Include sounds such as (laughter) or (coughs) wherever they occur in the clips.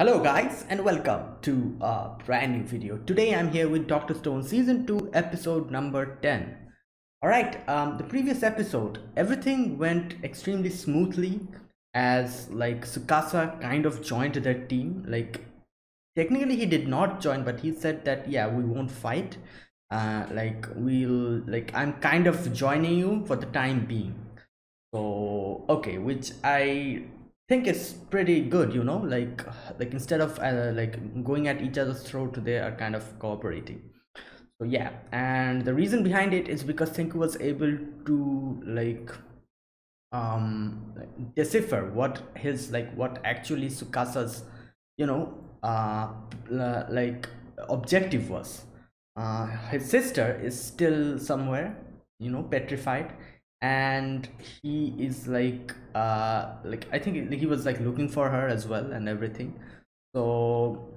Hello guys and welcome to a brand new video. Today I'm here with Dr. Stone season 2 episode number 10. Alright, um, the previous episode everything went extremely smoothly as like Tsukasa kind of joined their team. Like technically he did not join but he said that yeah we won't fight. Uh, like we'll like I'm kind of joining you for the time being. So okay, which I think it's pretty good you know like like instead of uh, like going at each other's throat they are kind of cooperating. So yeah and the reason behind it is because Senku was able to like um decipher what his like what actually Tsukasa's you know uh like objective was. Uh his sister is still somewhere you know petrified and he is like uh like i think he was like looking for her as well and everything. So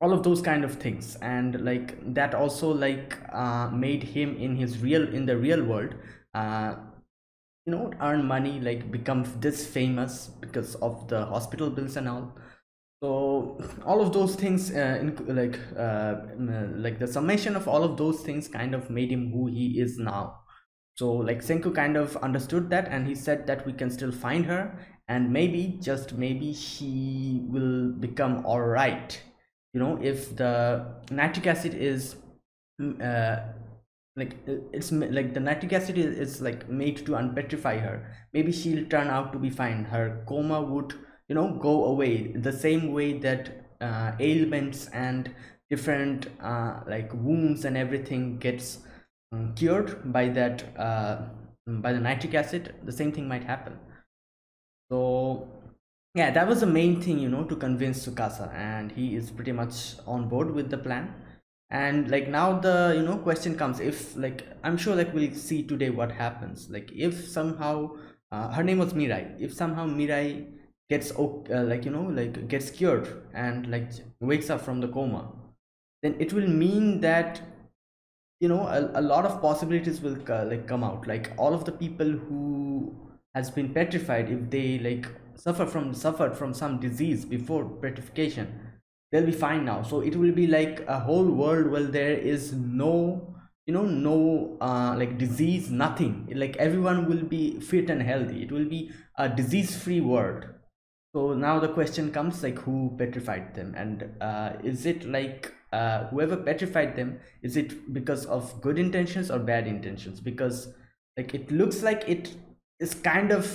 all of those kind of things. And like that also like uh made him in his real in the real world uh you know earn money like become this famous because of the hospital bills and all. So all of those things uh, in, like uh, like the summation of all of those things kind of made him who he is now so like senku kind of understood that and he said that we can still find her and maybe just maybe she will become all right you know if the nitric acid is mm, uh, like it's like the nitric acid is, is like made to unpetrify her maybe she'll turn out to be fine. Her coma would you know go away the same way that uh, ailments and different uh, like wounds and everything gets cured by that uh, by the nitric acid the same thing might happen. So yeah that was the main thing you know to convince Tsukasa and he is pretty much on board with the plan. And like now the you know question comes if like i'm sure like we'll see today what happens. Like if somehow uh, her name was mirai if somehow mirai gets uh, like you know like gets cured and like wakes up from the coma then it will mean that you know a, a lot of possibilities will uh, like come out. Like all of the people who has been petrified if they like suffer from suffered from some disease before petrification they'll be fine now. So it will be like a whole world where there is no you know no uh, like disease nothing. Like everyone will be fit and healthy. It will be a disease free world. So now the question comes like who petrified them? And uh, is it like uh, whoever petrified them is it because of good intentions or bad intentions? Because like it looks like it is kind of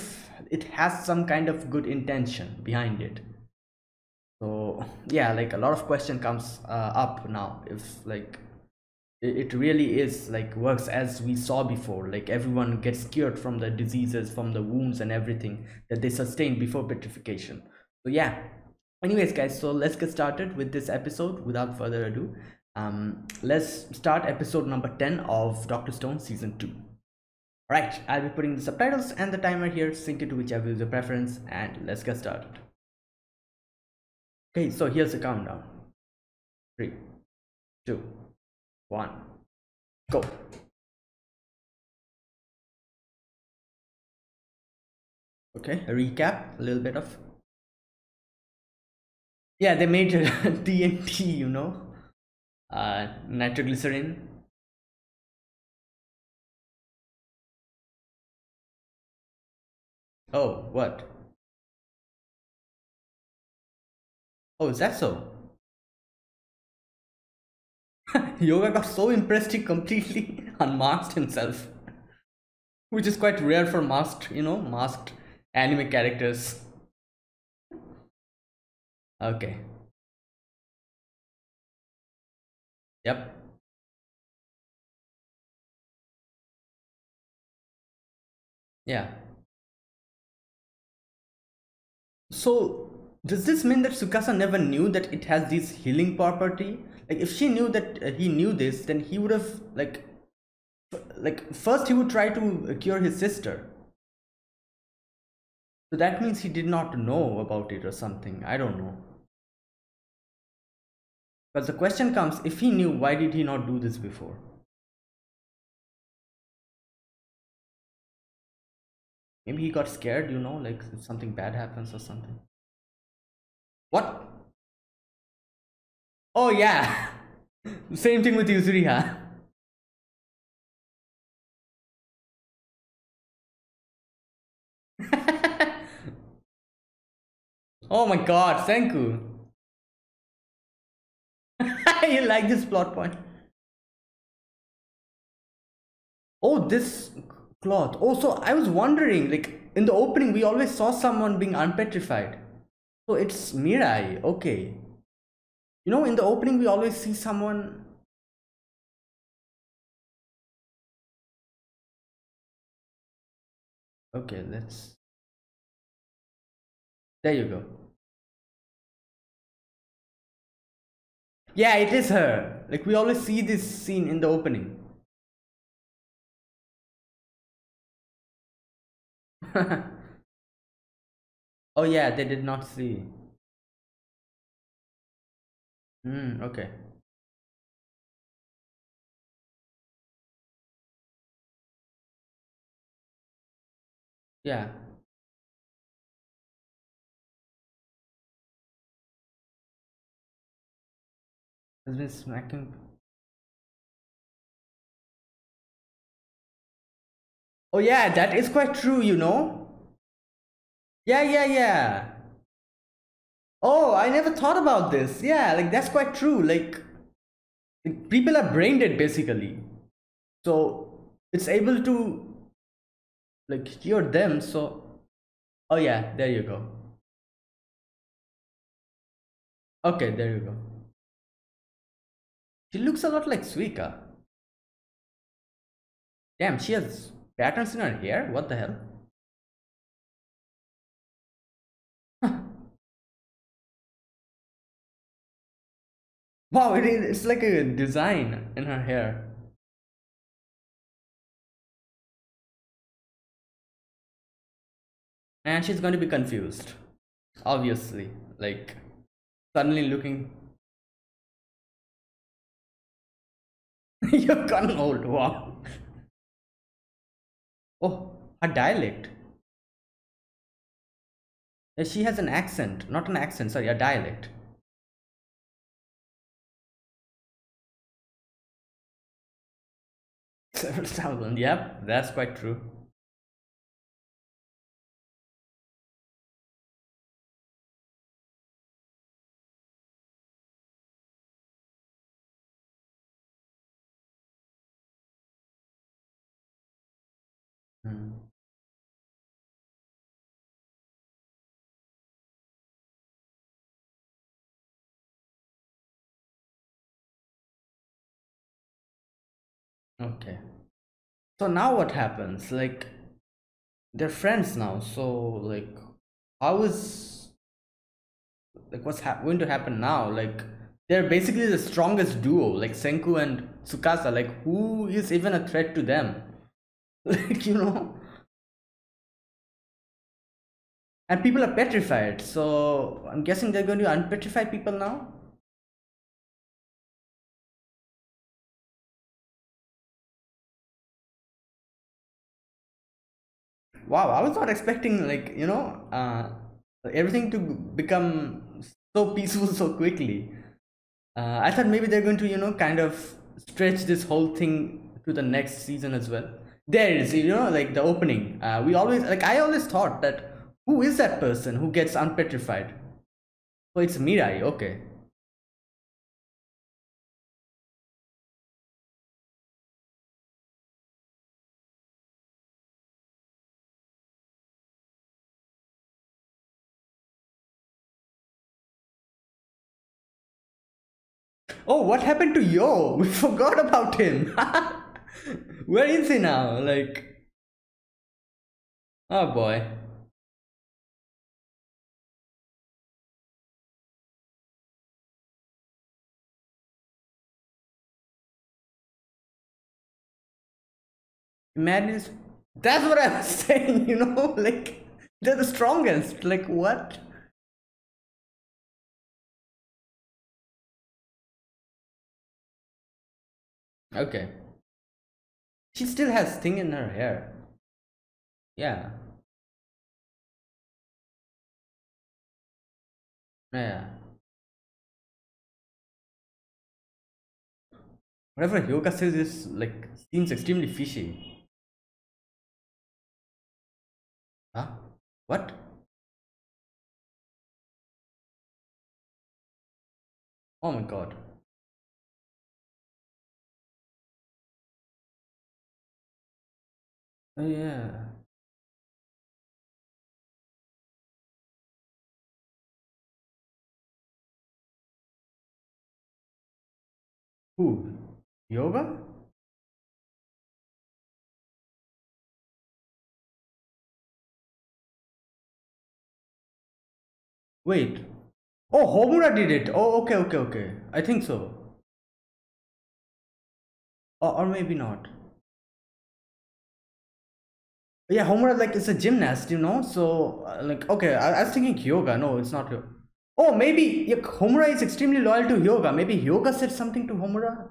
it has some kind of good intention behind it. So yeah like a lot of question comes uh, up now if like it really is like works as we saw before. Like everyone gets cured from the diseases from the wounds and everything that they sustained before petrification. So yeah anyways guys so let's get started with this episode without further ado. Um let's start episode number 10 of dr stone season 2 right i'll be putting the subtitles and the timer here. Sync it to whichever is your preference and let's get started. Okay so here's the countdown. Three two one go. Okay a recap a little bit of yeah they made tnt (laughs) you know uh nitroglycerin oh what oh is that so (laughs) Hyoga got so impressed he completely (laughs) unmasked himself. Which is quite rare for masked, you know, masked anime characters. Okay. Yep. Yeah. So, does this mean that Tsukasa never knew that it has this healing property? Like, if she knew that uh, he knew this, then he would have, like, like, first he would try to cure his sister. So that means he did not know about it or something. I don't know. But the question comes, if he knew, why did he not do this before? Maybe he got scared, you know, like something bad happens or something. What? Oh yeah. (laughs) Same thing with Yuzuriha. (laughs) oh my god, Senku. (laughs) you like this plot point? Oh, this cloth. Oh, also, I was wondering, like, in the opening, we always saw someone being unpetrified. So it's Mirai, okay. You know, in the opening, we always see someone. Okay, let's. There you go. Yeah, it is her. Like, we always see this scene in the opening. (laughs) oh yeah, they did not see. Hmm, okay. Yeah. Has been smacking. Oh yeah, that is quite true, you know? Yeah, yeah, yeah. Oh, I never thought about this. Yeah, like that's quite true. Like people are brain dead basically. So it's able to like cure them. So oh yeah, there you go. Okay, there you go. She looks a lot like Suika. Damn, she has patterns in her hair? What the hell? wow, it is, it's like a design in her hair. And she's going to be confused. Obviously. Like, suddenly looking. (laughs) You're gone old. Wow. Oh, her dialect. She has an accent, not an accent, sorry, a dialect. (laughs) Several thousand, yep, that's quite true. Mm-hmm. Okay. So now what happens? Like, they're friends now. So, like, how is like what's going to happen now? Like, they're basically the strongest duo, like Senku and Tsukasa. Like, who is even a threat to them? Like, (laughs) you know. And people are petrified. So I'm guessing they're going to unpetrify people now. wow i was not expecting like you know uh, everything to become so peaceful (laughs) so quickly uh, i thought maybe they're going to you know kind of stretch this whole thing to the next season as well there is you know like the opening uh, we always like i always thought that who is that person who gets unpetrified oh it's mirai okay Oh, what happened to Yo? (laughs) We forgot about him. (laughs) Where is he now? Like, oh boy. Madness. That's what I was (laughs) saying, you know? (laughs) Like, they're the strongest. Like, what? Okay. She still has thing in her hair. Yeah. Yeah. Whatever Hyoga says is like seems extremely fishy. Huh? What? Oh my god. Oh yeah. Who? Hyoga? Wait. Oh, Homura did it. Oh, okay, okay, okay. I think so. Or, or maybe not. Yeah, Homura like is a gymnast, you know. So uh, like, okay, I, I was thinking hyoga. No, it's not. hyoga Oh, maybe yeah, Homura is extremely loyal to hyoga Maybe hyoga said something to Homura.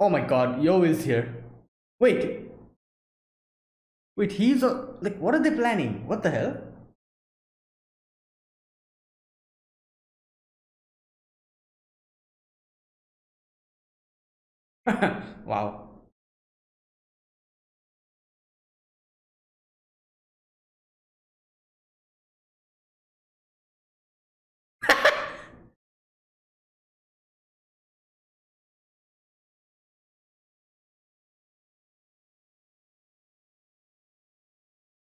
Oh my god, Yo is here. Wait. Wait, he's a, like, what are they planning? What the hell? (laughs) wow.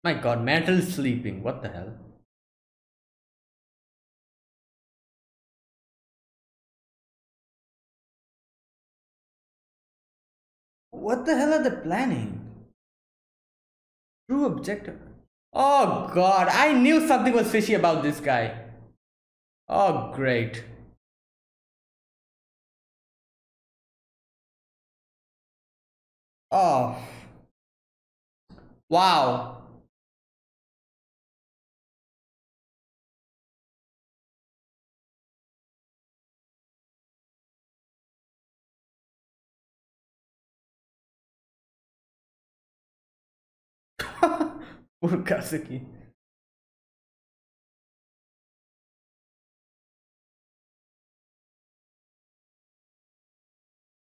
My god, is sleeping. What the hell? What the hell are they planning? True objective. Oh god, I knew something was fishy about this guy. Oh great. Oh. Wow. (laughs) Poor Kaseki.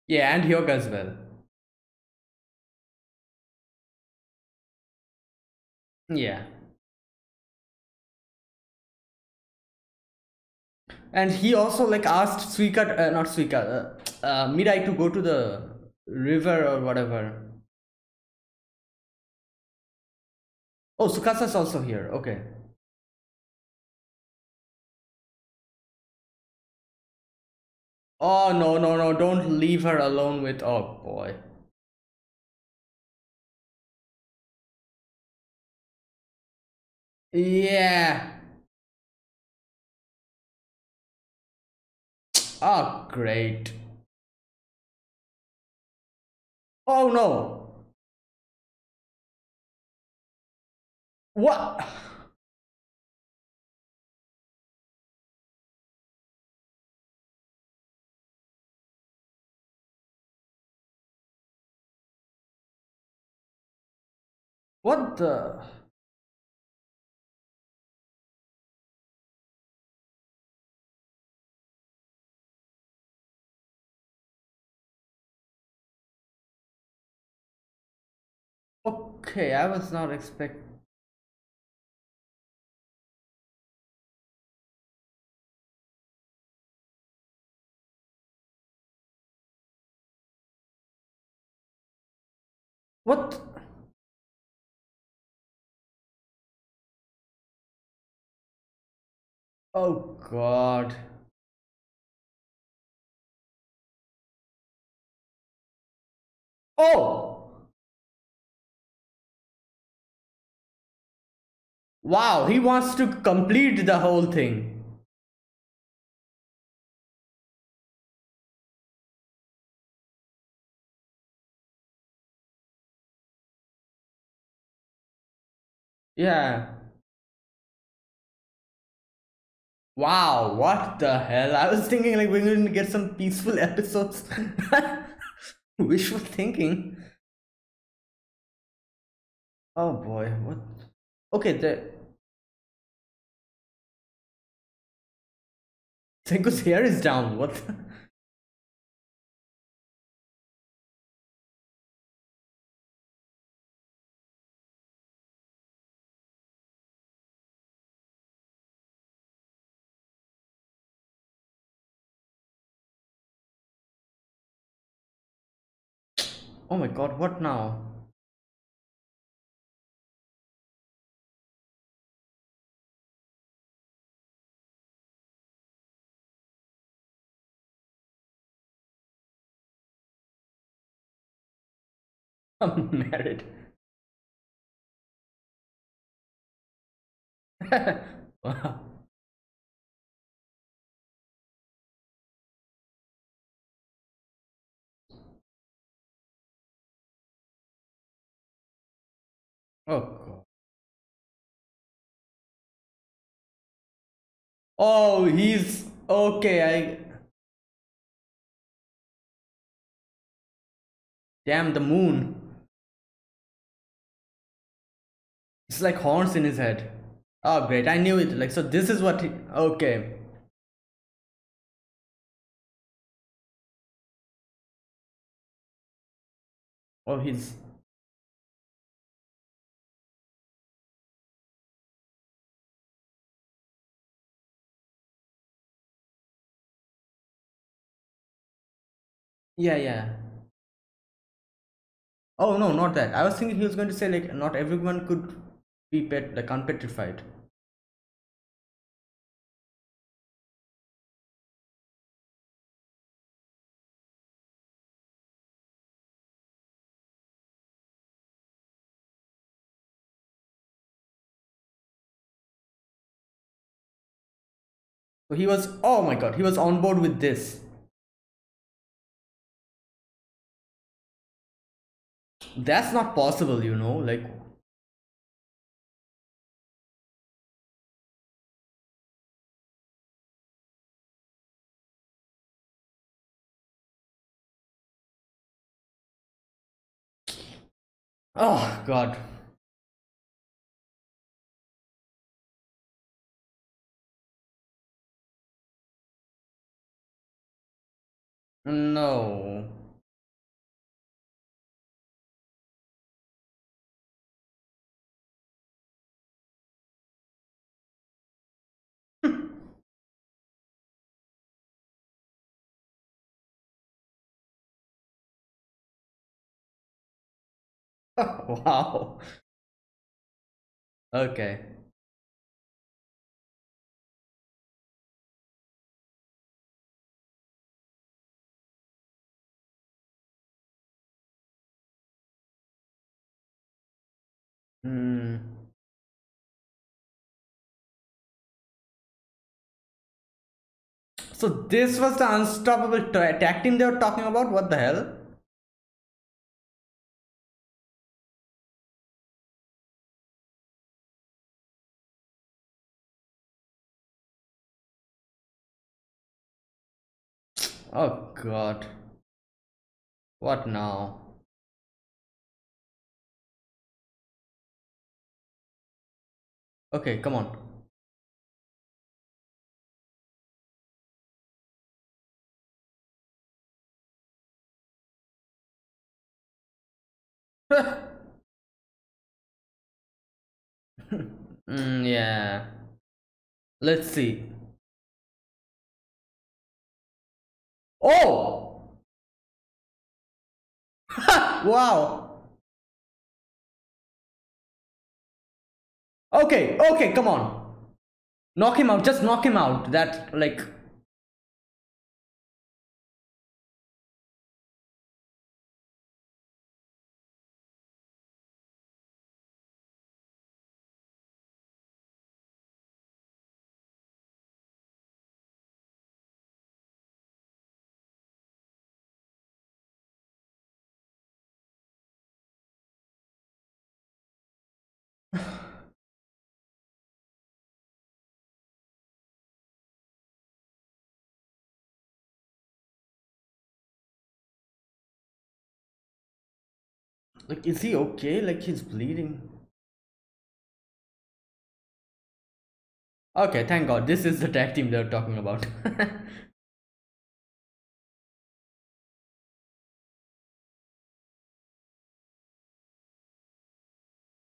Yeah, and Hyoga as well. Yeah. And he also like asked Suika, uh, not Suika, uh, uh, Mirai to go to the river or whatever. Oh, Tsukasa's also here. Okay. Oh, no, no, no. Don't leave her alone with... Oh, boy. Yeah. Oh, great. Oh, no. What? What the? Okay, I was not expecting. What? Oh God. Oh! Wow, he wants to complete the whole thing. Yeah. Wow, what the hell? I was thinking like we're going to get some peaceful (laughs) episodes. (laughs) Wishful thinking. Oh boy, what? Okay, the Sengo's hair is down. What? The? Oh my god, what now? (laughs) I'm married. (laughs) wow. Oh. Oh, he's okay. I damn the moon. It's like horns in his head. Oh, great. I knew it. Like, so this is what he. Okay. Oh, he's. Yeah, yeah. Oh, no, not that. I was thinking he was going to say, like, not everyone could be pet, like, unpetrified. So he was, oh my god, he was on board with this. That's not possible, you know, like. Oh god. No. (laughs) wow. Okay. Hmm. So this was the unstoppable tag team they were talking about? What the hell? Oh god. What now? Okay, come on. Mm, yeah. Let's see. Oh! (laughs) wow. Okay, okay, come on. Knock him out, just knock him out. That, like... Like, is he okay? Like, he's bleeding. Okay, thank God. This is the tag team they're talking about. (laughs)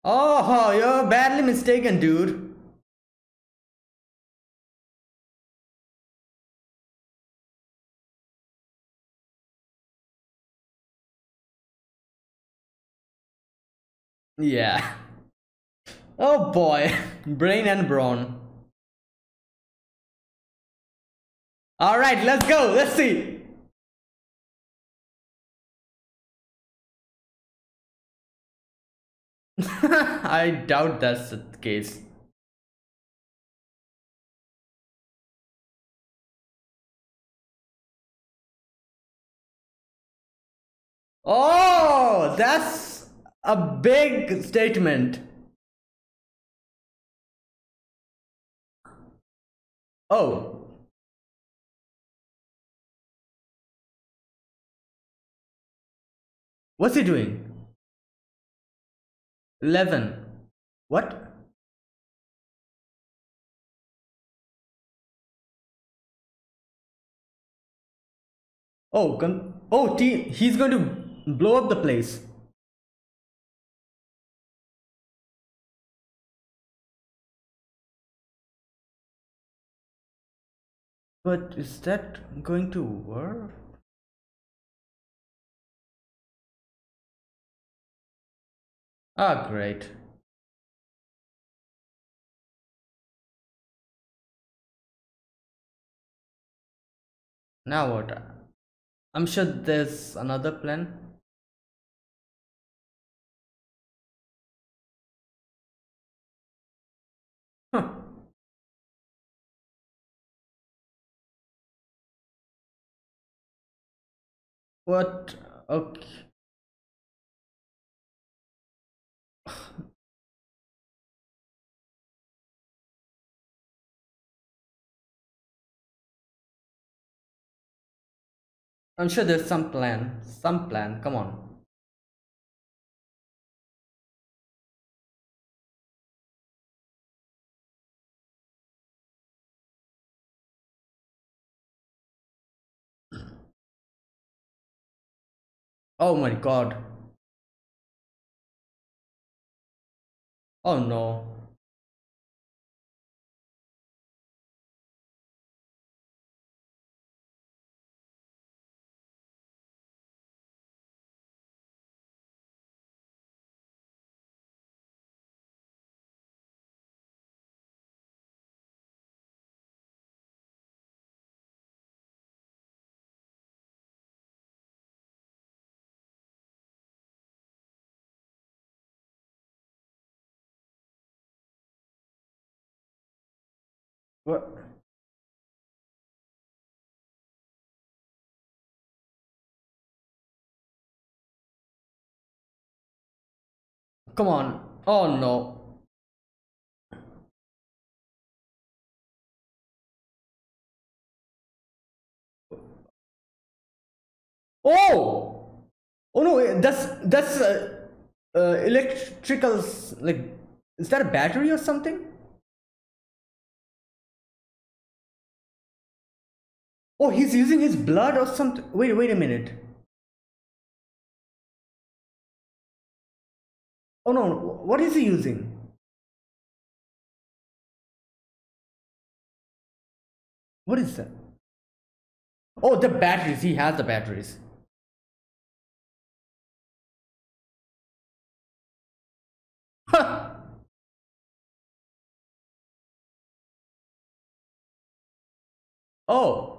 oh, you're badly mistaken, dude. Yeah. Oh boy, (laughs) brain and brawn. Alright, let's go. Let's see. (laughs) I doubt that's the case. Oh, that's a big statement. Oh. What's he doing? 11. What? Oh, oh, he's going to blow up the place. But is that going to work? Ah, great. Now what? I'm sure there's another plan. Huh. What? Okay. I'm sure there's some plan. Some plan. Come on. Oh my god. Oh no. What? Come on. Oh no. Oh! Oh no, that's that's uh, uh, electrical like is that a battery or something? Oh, he's using his blood or something. Wait, wait a minute. Oh no, what is he using? What is that? Oh, the batteries. He has the batteries. oh.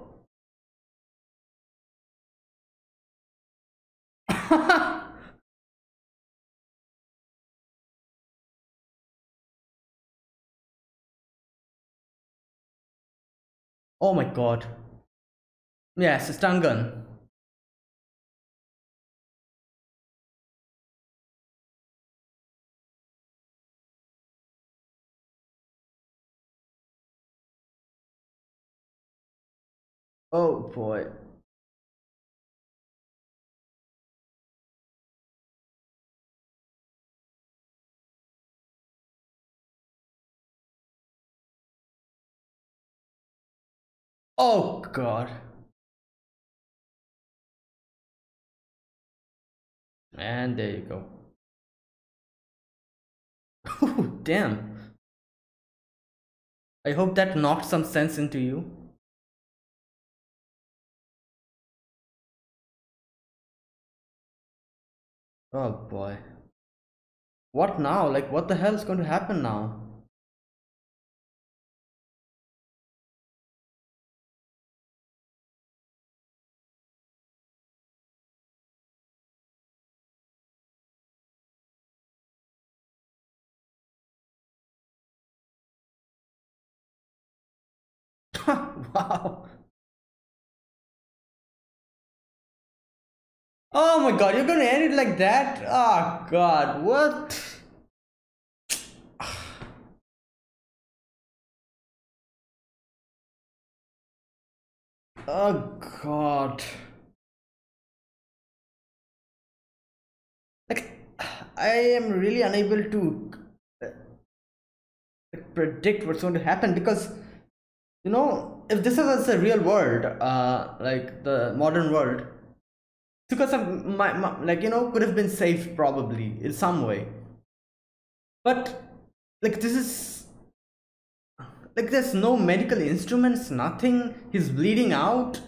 Oh my god. Yes, stun gun. Oh boy. Oh god. And there you go. Oh, damn. I hope that knocked some sense into you. Oh boy. What now? Like, what the hell is going to happen now? (laughs) wow. Oh my god, you're gonna end it like that? Oh god, what? (sighs) Oh god. Like, (sighs) I am really unable to uh, predict what's going to happen because you know if this is a real world uh like the modern world because of my, my like you know could have been saved probably in some way. But like this is like there's no medical instruments nothing. He's bleeding out.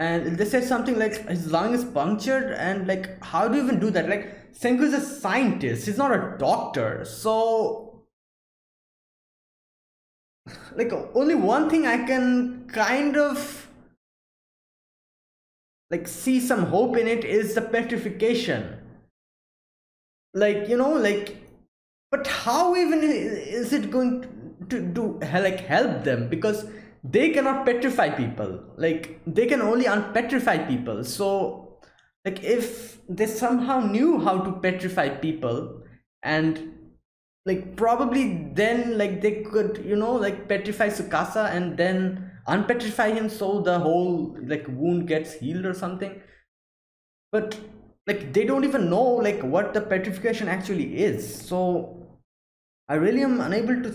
And they said something like his lung is punctured and like how do you even do that? Like senku is a scientist. He's not a doctor. So like only one thing i can kind of like see some hope in it is the petrification. Like you know like but how even is it going to do like help them? Because they cannot petrify people. Like they can only unpetrify people. So like if they somehow knew how to petrify people and like probably then like they could you know like petrify Tsukasa and then unpetrify him so the whole like wound gets healed or something. But like they don't even know like what the petrification actually is. So I really am unable to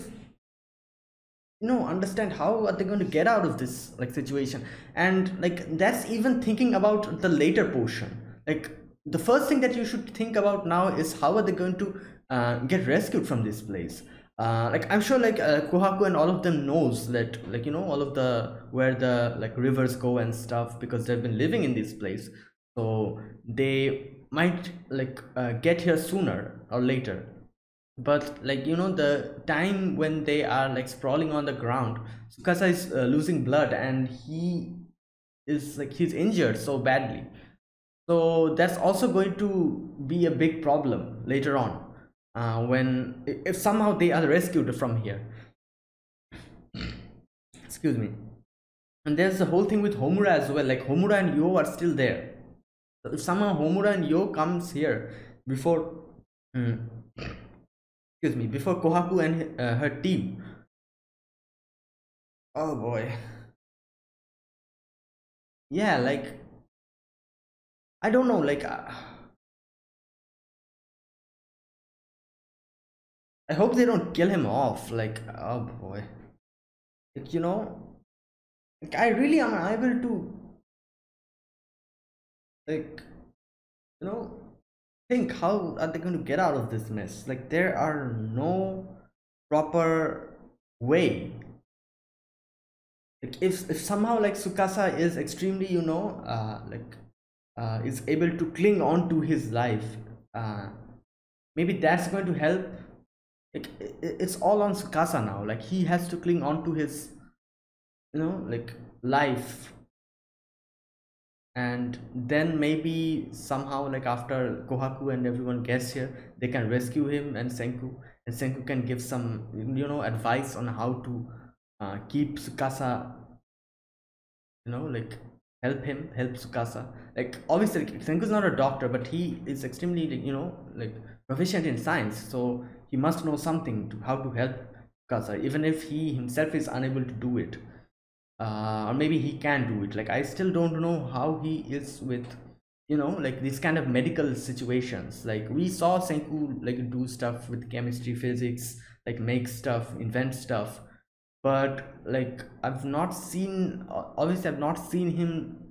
you know understand how are they going to get out of this like situation. And like that's even thinking about the later portion. Like the first thing that you should think about now is how are they going to uh, get rescued from this place. Uh, like i'm sure like uh, kohaku and all of them knows that like you know all of the where the like rivers go and stuff because they've been living in this place. So they might like uh, get here sooner or later. But like you know the time when they are like sprawling on the ground Tsukasa is uh, losing blood and he is like he's injured so badly. So that's also going to be a big problem later on uh, when if somehow they are rescued from here. Excuse me. And there's the whole thing with homura as well like homura and yo are still there. So if somehow homura and yo comes here before hmm, excuse me before kohaku and uh, her team. Oh boy. Yeah like i don't know like uh, i hope they don't kill him off like oh boy. Like you know like i really am unable to like you know think how are they going to get out of this mess? Like there are no proper way. Like if, if somehow like Tsukasa is extremely you know uh, like uh, is able to cling on to his life uh, maybe that's going to help like it's all on Tsukasa now like he has to cling on to his you know like life and then maybe somehow like after kohaku and everyone gets here they can rescue him and senku and senku can give some you know advice on how to uh, keep Tsukasa, you know like help him help Tsukasa. like obviously senku's not a doctor but he is extremely you know like proficient in science so he must know something to how to help Tsukasa even if he himself is unable to do it. Uh, or maybe he can do it. Like i still don't know how he is with you know like these kind of medical situations. Like we saw senku like do stuff with chemistry physics like make stuff invent stuff. But like i've not seen obviously i've not seen him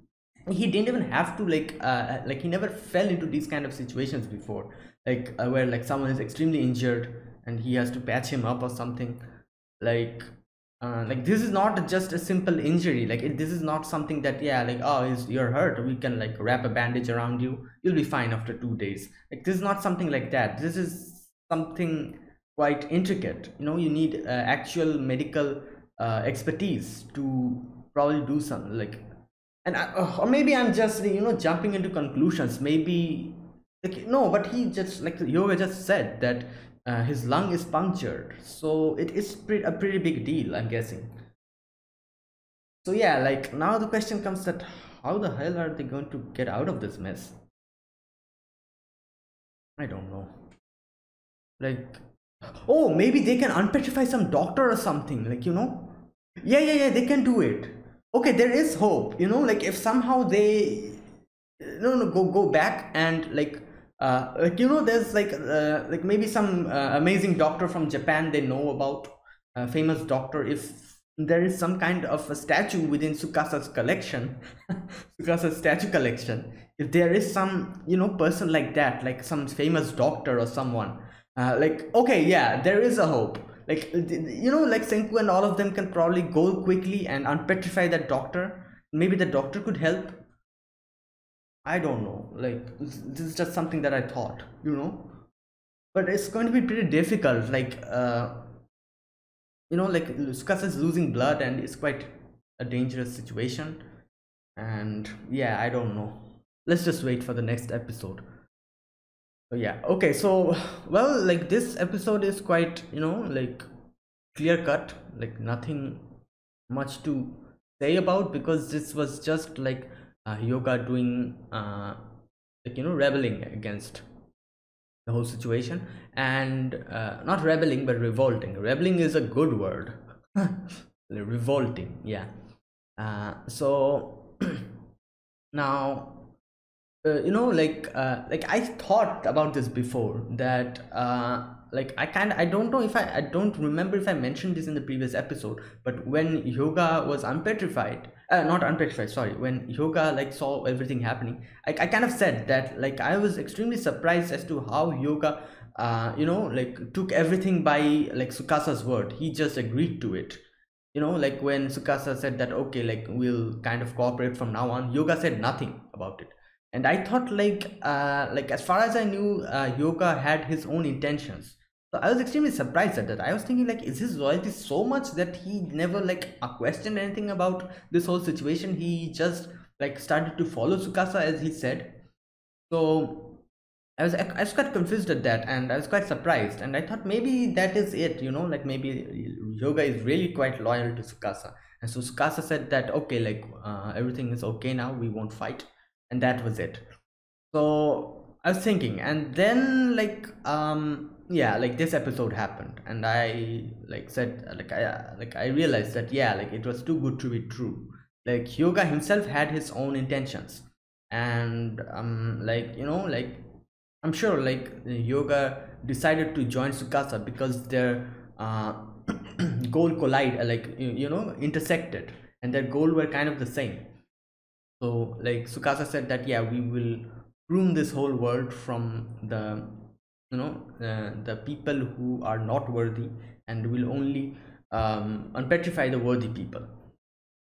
he didn't even have to like uh, like he never fell into these kind of situations before like uh, where like someone is extremely injured and he has to patch him up or something. Like uh, like this is not just a simple injury. Like it, this is not something that yeah like oh is you're hurt. We can like wrap a bandage around you. You'll be fine after two days. Like this is not something like that. This is something quite intricate. You know you need uh, actual medical uh, expertise to probably do something like and I, uh, or maybe i'm just you know jumping into conclusions. Maybe like no but he just like Hyoga just said that uh, his lung is punctured. So it is pre- a pretty big deal i'm guessing. So yeah like now the question comes that how the hell are they going to get out of this mess? I don't know. Like oh maybe they can unpetrify some doctor or something like you know? Yeah yeah yeah they can do it. Okay there is hope you know like if somehow they no no go go back and like uh like you know there's like uh, like maybe some uh, amazing doctor from japan they know about. A famous doctor if there is some kind of a statue within Tsukasa's collection, (laughs) Tsukasa's statue collection, if there is some, you know, person like that, like some famous doctor or someone uh, like okay yeah there is a hope. Like you know like senku and all of them can probably go quickly and unpetrify that doctor. Maybe the doctor could help i don't know. Like this is just something that i thought you know? But it's going to be pretty difficult like uh you know like Tsukasa is losing blood and it's quite a dangerous situation. And yeah i don't know. Let's just wait for the next episode. Yeah okay so well like this episode is quite you know like clear cut like nothing much to say about because this was just like uh, Hyoga doing uh, like you know rebelling against the whole situation. And uh, not rebelling but revolting. Rebelling is a good word. (laughs) Revolting yeah. Uh, so (clears throat) now uh, you know like uh, like i thought about this before that uh, like i kind i don't know if i i don't remember if i mentioned this in the previous episode but when Hyoga was unpetrified uh, not unpetrified sorry when Hyoga like saw everything happening I, I kind of said that like i was extremely surprised as to how Hyoga uh you know like took everything by like Tsukasa's word. He just agreed to it. You know like when Tsukasa said that okay like we'll kind of cooperate from now on Hyoga said nothing about it. And i thought like uh, like as far as i knew uh, Hyoga had his own intentions so i was extremely surprised at that. I was thinking like is his loyalty so much that he never like uh, questioned anything about this whole situation? He just like started to follow Tsukasa as he said. So I was, I was quite confused at that and I was quite surprised. And I thought maybe that is it you know like maybe Hyoga is really quite loyal to Tsukasa, and so Tsukasa said that okay like uh, everything is okay now we won't fight. And that was it. So i was thinking. And then like um yeah like this episode happened and i like said like i like i realized that yeah like it was too good to be true. Like Hyoga himself had his own intentions and um like you know like i'm sure like Hyoga decided to join Tsukasa because their uh (clears throat) goal collide like you, you know intersected and their goal were kind of the same. So like Tsukasa said that yeah we will prune this whole world from the you know uh, the people who are not worthy and will only um, unpetrify the worthy people.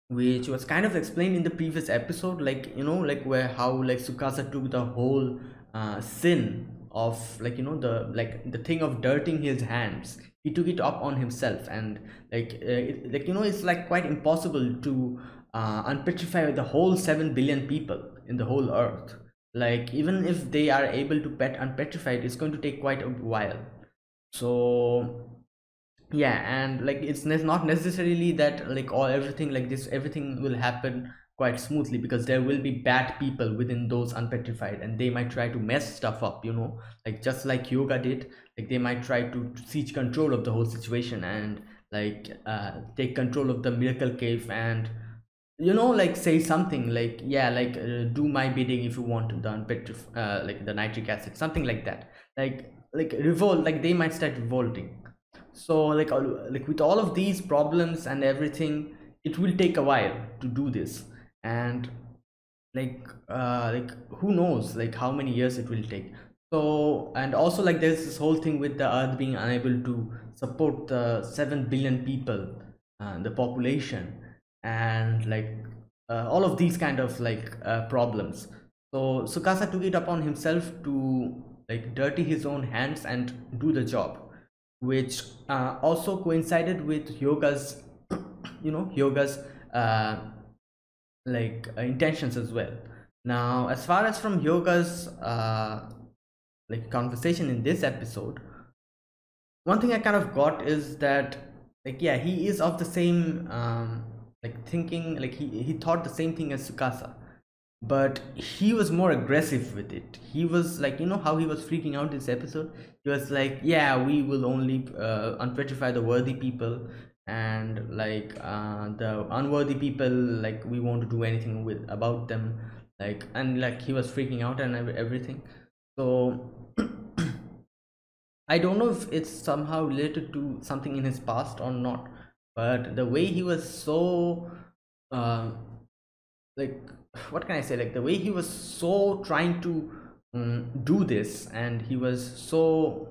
Which was kind of explained in the previous episode like you know like where how like Tsukasa took the whole uh, sin of like you know the like the thing of dirting his hands. He took it up on himself and like uh, it, like you know it's like quite impossible to uh, unpetrify the whole 7 billion people in the whole earth like even if they are able to pet and unpetrified it's going to take quite a while. So yeah and like it's not necessarily that like all everything like this everything will happen quite smoothly because there will be bad people within those unpetrified and they might try to mess stuff up you know? Like just like Hyoga did like they might try to seize control of the whole situation and like uh, take control of the miracle cave and you know like say something like yeah like uh, do my bidding if you want the unpetrif- uh, like the nitric acid something like that. Like like revolt like they might start revolting. So like like with all of these problems and everything it will take a while to do this. And like uh like who knows like how many years it will take. So and also like there's this whole thing with the earth being unable to support the 7 billion people uh, the population and like uh, all of these kind of like uh, problems. So Tsukasa took it upon himself to like dirty his own hands and do the job which uh, also coincided with Hyoga's (coughs) you know Hyoga's uh, like uh, intentions as well. Now as far as from Hyoga's uh, like conversation in this episode one thing i kind of got is that like yeah he is of the same um like thinking like he, he thought the same thing as Tsukasa. But he was more aggressive with it. He was like you know how he was freaking out this episode? He was like yeah we will only uh, unpetrify the worthy people and like uh, the unworthy people like we won't do anything with about them. Like and like he was freaking out and everything. So (clears throat) i don't know if it's somehow related to something in his past or not but the way he was so uh, like (sighs) what can i say like the way he was so trying to um, do this and he was so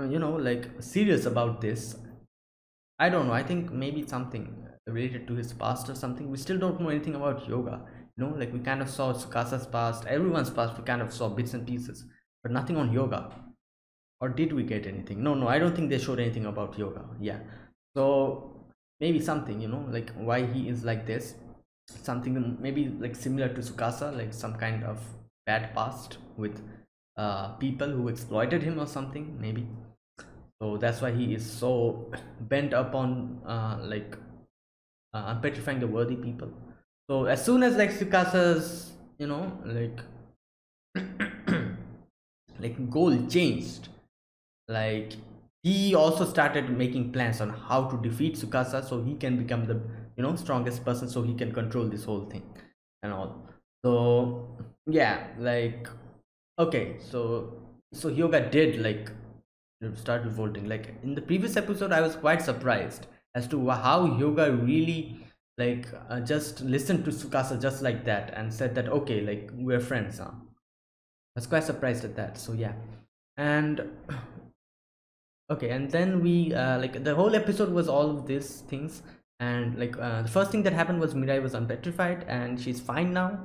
uh, you know like serious about this I don't know. I think maybe something related to his past or something. We still don't know anything about Hyoga You know, like we kind of saw Tsukasa's past, everyone's past. We kind of saw bits and pieces, but nothing on Hyoga Or did we get anything? No, no. I don't think they showed anything about Hyoga Yeah. So maybe something. You know, like why he is like this. Something maybe like similar to Tsukasa, like some kind of bad past with uh, people who exploited him or something. Maybe so that's why he is so (laughs) bent upon uh, like uh, petrifying the worthy people so as soon as like Tsukasa's you know like (clears throat) like goal changed like he also started making plans on how to defeat Tsukasa so he can become the you know strongest person so he can control this whole thing and all. So yeah like okay so so Hyoga did like start revolting. Like in the previous episode i was quite surprised as to how Hyoga really like uh, just listened to Tsukasa just like that and said that okay like we're friends now. I was quite surprised at that so yeah. And okay and then we uh, like the whole episode was all of these things. And like uh, the first thing that happened was mirai was unpetrified and she's fine now.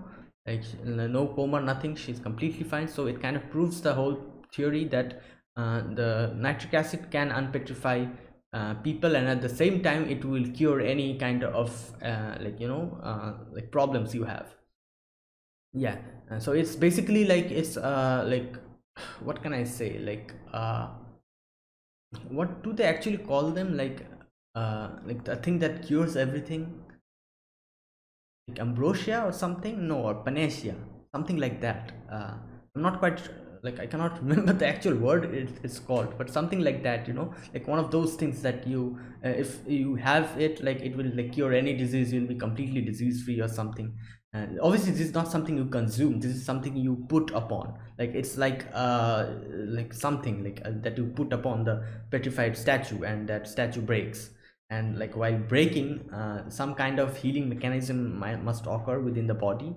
Like no coma nothing. She's completely fine. So it kind of proves the whole theory that uh, the nitric acid can unpetrify uh, people and at the same time it will cure any kind of uh, like you know uh, like problems you have. Yeah so it's basically like it's uh like (sighs) what can i say? Like uh what do they actually call them? Like uh like the thing that cures everything? Like ambrosia or something? No or panacea. Something like that. Uh i'm not quite like i cannot (laughs) remember the actual word it, it's called but something like that you know? Like one of those things that you uh, if you have it like it will like cure any disease. You'll be completely disease free or something and obviously this is not something you consume. This is something you put upon. Like it's like uh like something like uh, that you put upon the petrified statue and that statue breaks. And like while breaking uh, some kind of healing mechanism might, must occur within the body.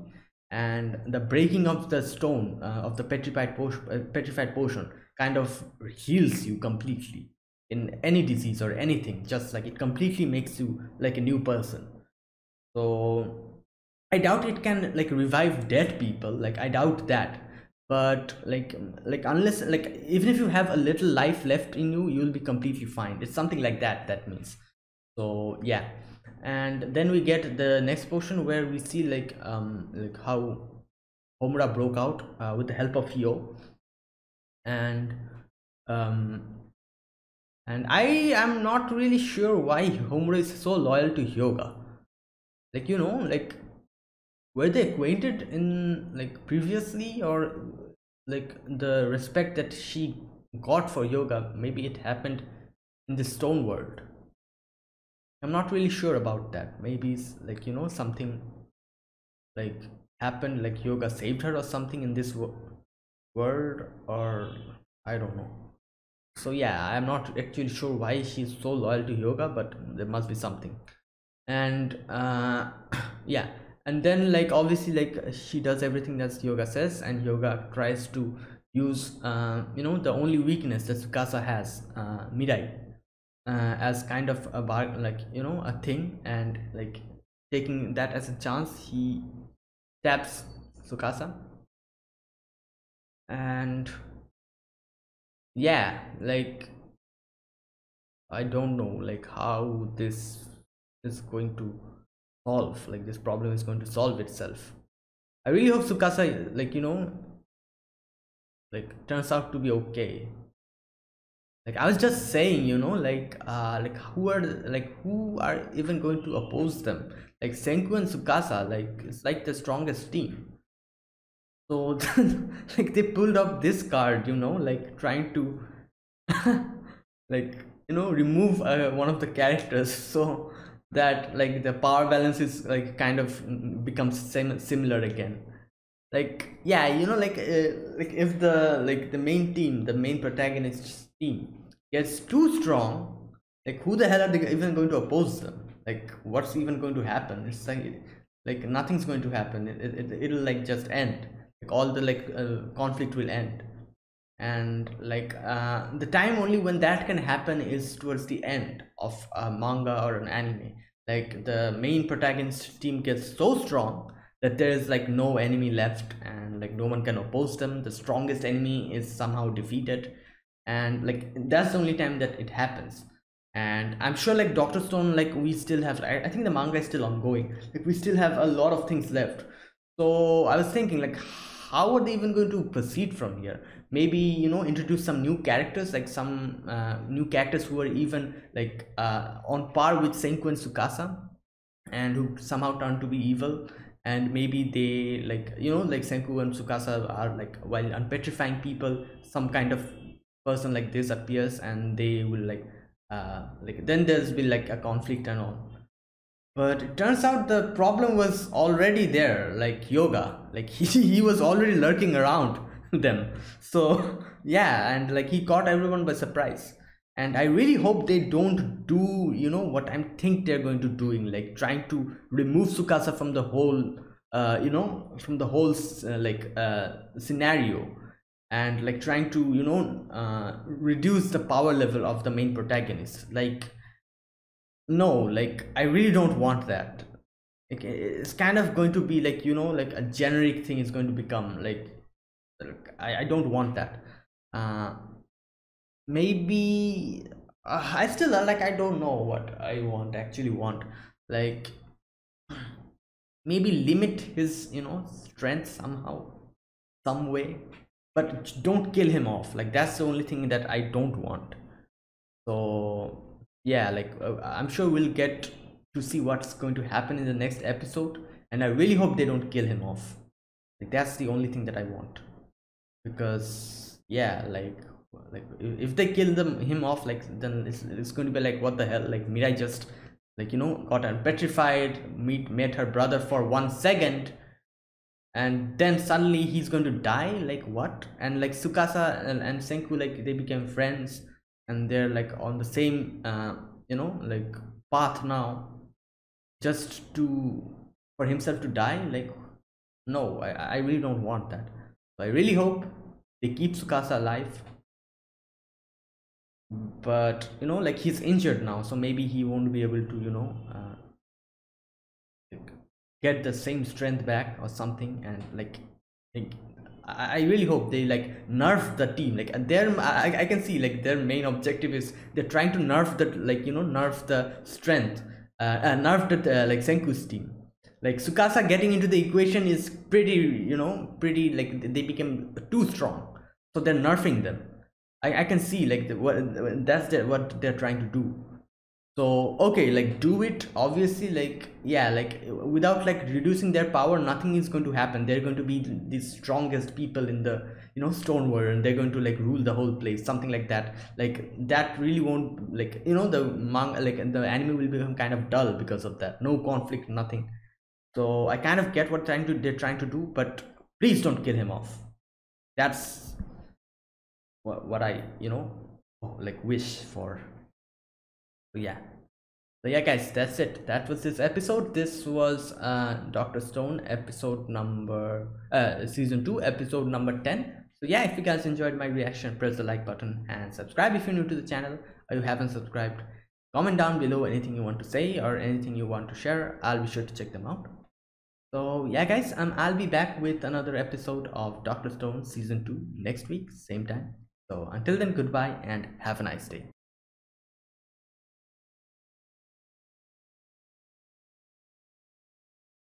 And the breaking of the stone uh, of the petrified portion, uh, petrified portion kind of heals you completely in any disease or anything. Just like it completely makes you like a new person. So i doubt it can like revive dead people like i doubt that. But like like unless like even if you have a little life left in you you'll be completely fine. It's something like that that means. So yeah. And then we get the next portion where we see like um like how Homura broke out uh, with the help of Hyoga and um and I am not really sure why Homura is so loyal to Hyoga. Like you know like were they acquainted in like previously? Or like the respect that she got for Hyoga maybe it happened in the stone world? I'm not really sure about that. Maybe it's like you know something like happened like Hyoga saved her or something in this world or i don't know. So yeah i'm not actually sure why she's so loyal to Hyoga but there must be something. And uh (coughs) yeah and then like obviously like she does everything that Hyoga says and Hyoga tries to use uh, you know the only weakness that Tsukasa has uh, Mirai uh, as kind of a bar like you know a thing. And like taking that as a chance he taps Tsukasa. And yeah like I don't know like how this is going to solve like this problem is going to solve itself. I really hope Tsukasa like you know like turns out to be okay. Like i was just saying you know like uh like who are like who are even going to oppose them? Like senku and Tsukasa like it's like the strongest team. So (laughs) like they pulled up this card you know like trying to (laughs) like you know remove uh, one of the characters. (laughs) So that like the power balance is like kind of becomes sim- similar again. Like yeah you know like uh, like if the like the main team the main protagonist team gets too strong like who the hell are they even going to oppose them? Like what's even going to happen? It's like like nothing's going to happen. It, it, it will like just end. Like all the like uh, conflict will end and like uh, the time only when that can happen is towards the end of a manga or an anime. Like the main protagonist team gets so strong that there is like no enemy left and like no one can oppose them. The strongest enemy is somehow defeated. And like that's the only time that it happens. And i'm sure like dr stone like we still have I, I think the manga is still ongoing. Like we still have a lot of things left. So i was thinking like how are they even going to proceed from here? Maybe you know introduce some new characters like some uh, new characters who are even like uh, on par with senku and Tsukasa and who somehow turn to be evil. And maybe they like you know like senku and Tsukasa are like while unpetrifying people some kind of person like this appears and they will like uh like then there's be like a conflict and all but it turns out the problem was already there like Hyoga. Like (laughs) he, he was already lurking around (laughs) them. So (laughs) yeah and like he caught everyone by surprise. And i really hope they don't do you know what i think they're going to doing like trying to remove Tsukasa from the whole uh you know from the whole uh, like uh scenario. And like trying to you know uh reduce the power level of the main protagonist. Like no like i really don't want that. Like it's kind of going to be like you know like a generic thing is going to become like i, I don't want that. Uh maybe uh, i still uh, like i don't know what i want actually want. Like maybe limit his you know strength somehow some way but don't kill him off. Like that's the only thing that i don't want. So yeah like uh, i'm sure we'll get to see what's going to happen in the next episode and i really hope they don't kill him off. Like that's the only thing that i want. Because yeah like like if they kill them him off like then it's, it's going to be like what the hell? Like mirai just like you know got petrified meet met her brother for one second and then suddenly he's going to die? Like what? And like Tsukasa and, and senku like they became friends and they're like on the same uh, you know like path now just to for himself to die? Like no i, I really don't want that. So i really hope they keep Tsukasa alive. But you know like he's injured now so maybe he won't be able to you know uh, get the same strength back or something and like, like I really hope they like nerf the team. Like their, I, I can see like their main objective is they're trying to nerf the like you know nerf the strength, uh, uh nerf the uh, like Senku's team. Like Tsukasa getting into the equation is pretty you know pretty like they became too strong, so they're nerfing them. I, I can see like the, what that's the, what they're trying to do so okay like do it obviously like yeah like without like reducing their power nothing is going to happen. They're going to be the strongest people in the you know stone world and they're going to like rule the whole place something like that. Like that really won't like you know the manga like the anime will become kind of dull because of that. No conflict nothing. So i kind of get what trying to they're trying to do but please don't kill him off. That's what, what i you know like wish for yeah. So yeah guys that's it. That was this episode. This was uh dr stone episode number uh season 2 episode number 10 so yeah if you guys enjoyed my reaction press the like button and subscribe if you're new to the channel. Or you haven't subscribed comment down below anything you want to say or anything you want to share. I'll be sure to check them out. So yeah guys um i'll be back with another episode of dr stone season 2 next week same time. So until then goodbye and have a nice day